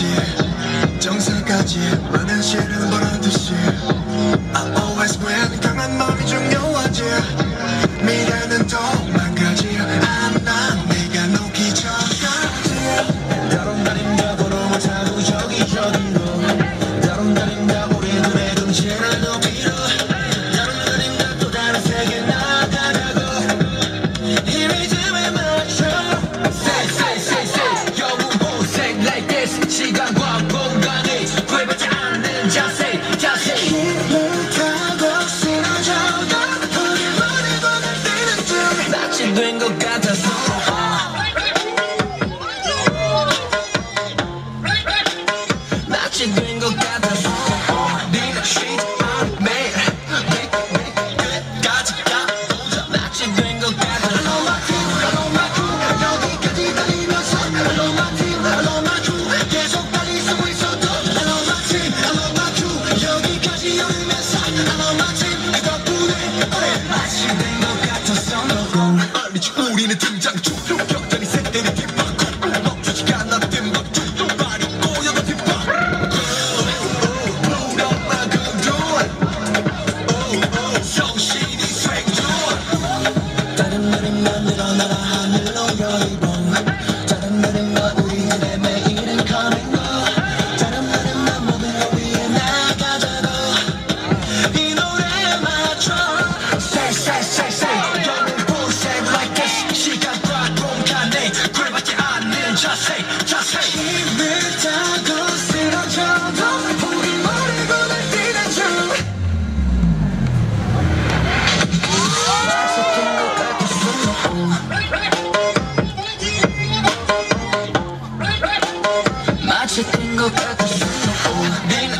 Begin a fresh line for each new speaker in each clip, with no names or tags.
정상까지. 정상까지
많은 시를 벌어듯이 I always win. 강한 마음이 중요하지. 다시 된 것 같아서. 우리는 등장충 격전이 색대는 뒷바꿈 멈추지 않아 뜸박춤 발이 꼬여도 뒷박 우렁만 금둔 정신이 생존 다른 말은 만들어 나라 하늘로 여의고.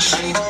change.